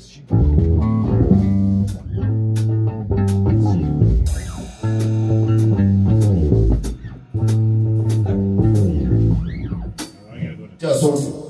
este Just